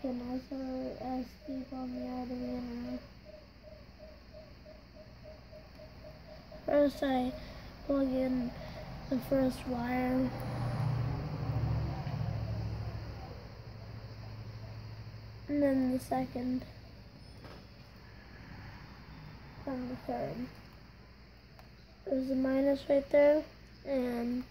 can also SOS keep on the Arduino? First I plug in the first wire. And then the second. And the third. There's a minus right there, and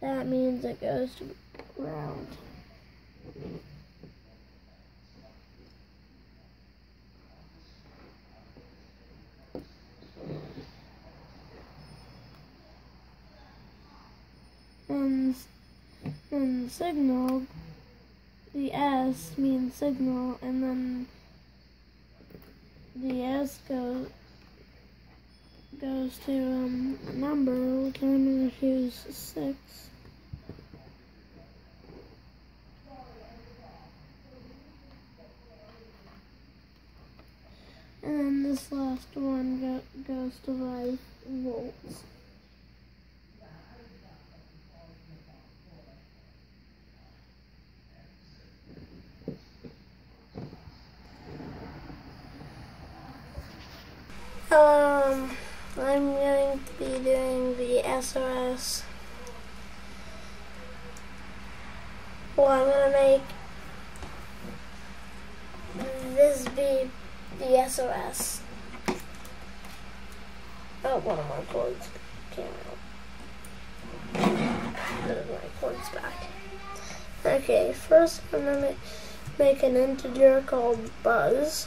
that means it goes to ground. And, and signal, the S means signal, and then the S goes goes to um, a number. We can use six. And then this last one go, goes to 5 volts. Um, I'm going to be doing the SOS. Well, I'm going to make this be the SOS. Oh, one of my cords came out. My cords back. Okay, first I'm going to make an integer called buzz.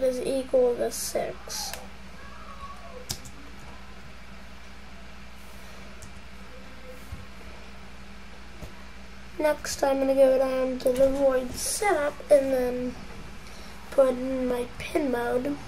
That is equal to 6. Next, I'm going to go down to the void setup and then put in my pin mode.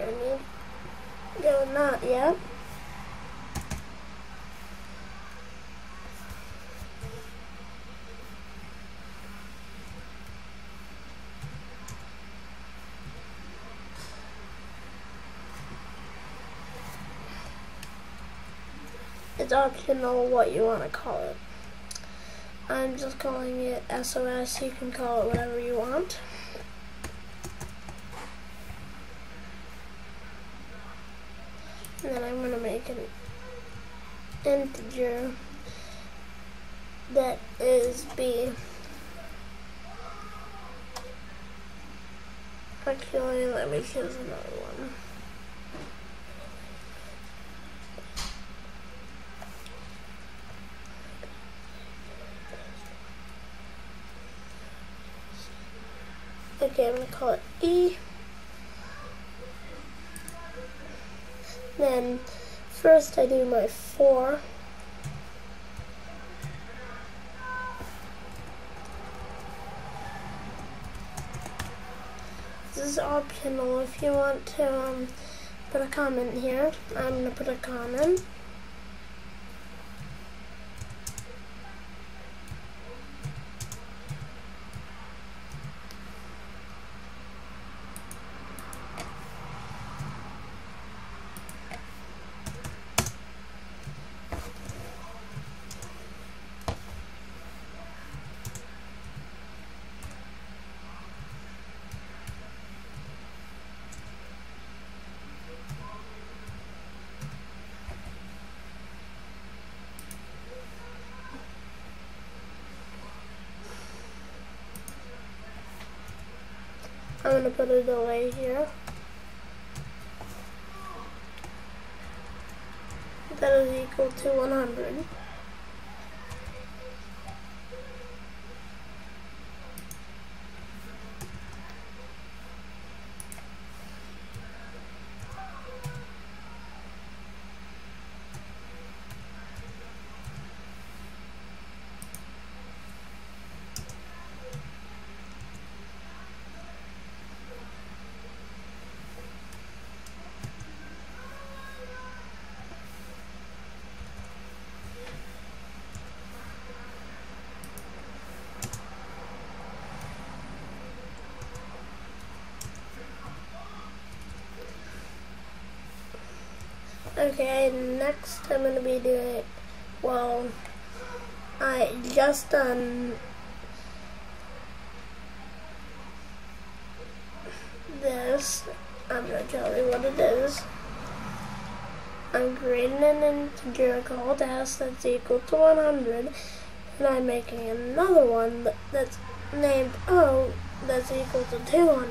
I need doing that yet. It's optional what you want to call it. I'm just calling it SOS. You can call it whatever you want. And then I'm going to make an integer that is B. Actually, let me choose another one. Okay, I'm to call it E. Then first I do my for. This is optional if you want to um, put a comment here. I'm going to put a comment. I'm to put a delay here. That is equal to 100. Okay, next I'm going to be doing, well, I just done this. I'm to tell you what it is. I'm creating an integer called s that's equal to 100, and I'm making another one that's named o that's equal to 200.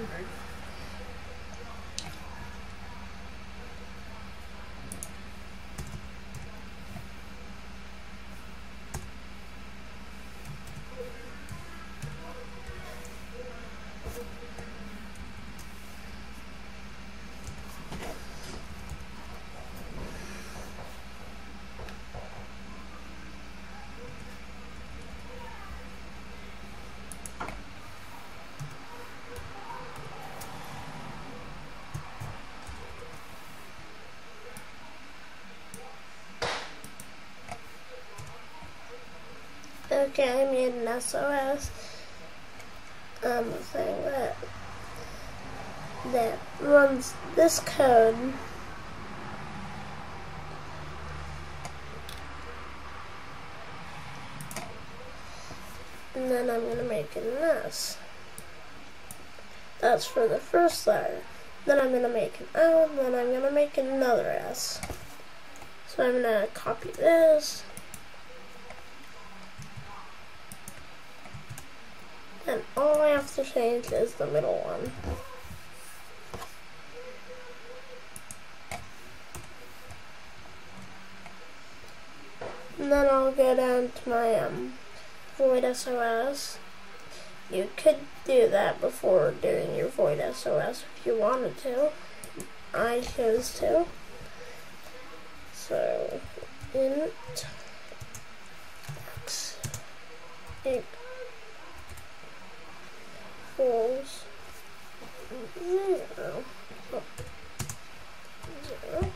An SOS um, thing that that runs this code. And then I'm going to make an S. That's for the first letter. Then I'm going to make an O, and then I'm going to make another S. So I'm going to copy this. And all I have to change is the middle one. And then I'll go down to my um, void SOS. You could do that before doing your void SOS if you wanted to. I chose to. So, int x zero. Oh. Zero.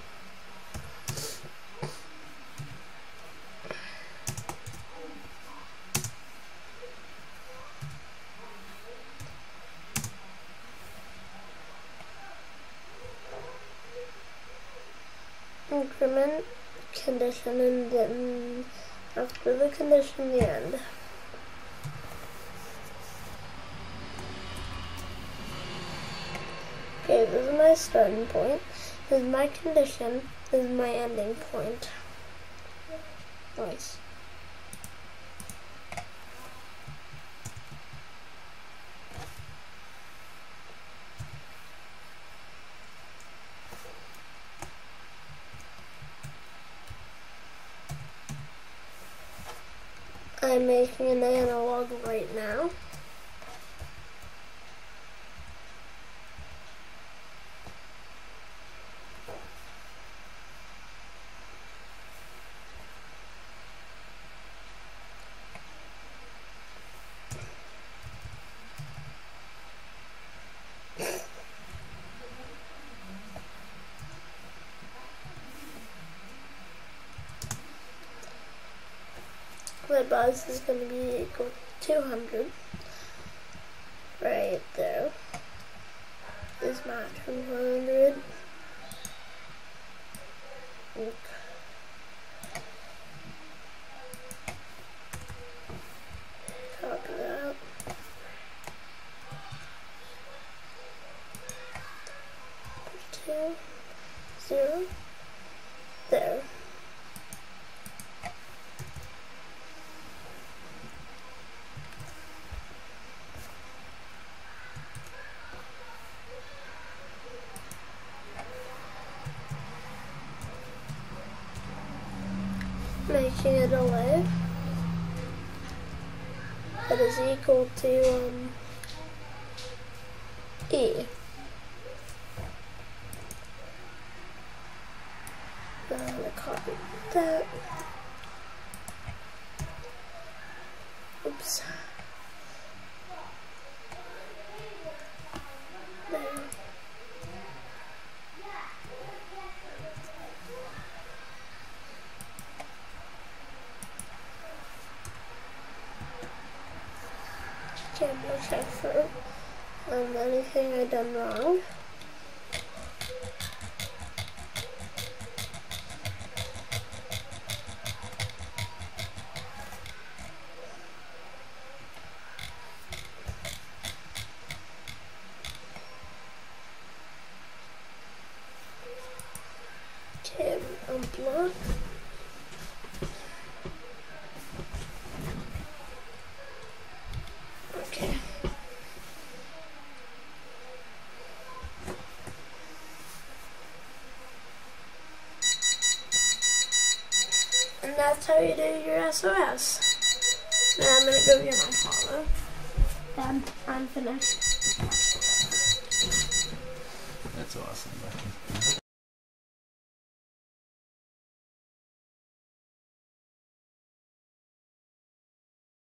increment condition and then after the condition the end. Is my starting point. This is my condition. This is my ending point. Nice. I'm making an analog right now. My buzz is going to be equal to 200. Right there is my 200. Okay. Copy that. Two, zero, there. Making it a that is equal to um, E. Now I'm to copy that. double check for um, anything I done wrong. Tim, unblock. And that's how you do your SOS. Now I'm gonna go get my follow. Dad, I'm finished. That's awesome. Becky.